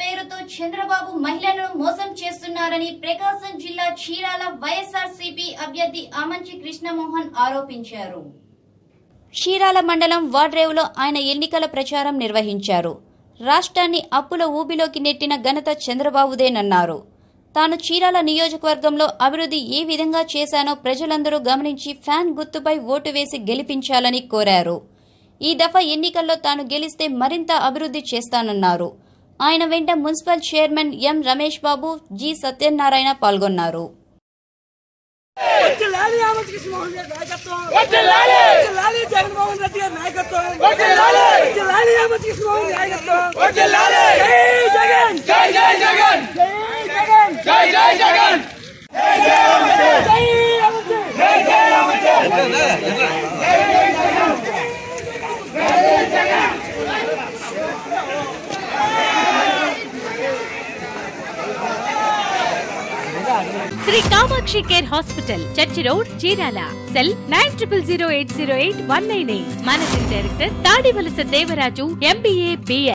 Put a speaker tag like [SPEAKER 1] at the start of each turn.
[SPEAKER 1] పేరుతో చంద్రబాబు మహిళలను మోసం చేస్తున్నారని ప్రకాశం జిల్లా చీరాల వైఎస్ఆర్సీపీ అభ్యర్థి ఆమంచి కృష్ణమోహన్ ఆరోపించారు. చీరాల మండలం వాడ్రేవులో ఆయన ఎన్నికల ప్రచారం నిర్వహించారు. రాష్ట్రాన్ని అప్పుల ఊబిలోకి నెట్టిన ఘనత చంద్రబాబుదేనన్నారు. తాను చీరాల నియోజకవర్గంలో అభివృద్ధి ఏ విధంగా చేశానో ప్రజలందరూ గమనించి ఫ్యాన్ గుర్తుపై ఓటు వేసి గెలిపించాలని కోరారు. ఈ దఫా ఎన్నికల్లో తాను గెలిస్తే మరింత అభివృద్ధి చేస్తానన్నారు. ఆయన వెంట municipal chairman M Ramesh Babu G Satyanarayana పాల్గొన్నారు.
[SPEAKER 2] జగన్మోహన్ రెడ్డి గారి నాయకత్వం
[SPEAKER 3] వర్ధిల్లాలి!
[SPEAKER 2] వర్ధిల్లాలి ఆమంచి కృష్ణమోహన్ గారి నాయకత్వం
[SPEAKER 3] వర్ధిల్లాలి!
[SPEAKER 2] జై జగన్
[SPEAKER 3] జై జై జగన్
[SPEAKER 2] జై జగన్
[SPEAKER 3] జై జై జగన్
[SPEAKER 2] జై Amanchi
[SPEAKER 4] Shri Kamakshi care hospital church road Chirala. Cell nine triple zero eight zero eight one nine eight. Managing director Tadivalasa Devaraju MBA BL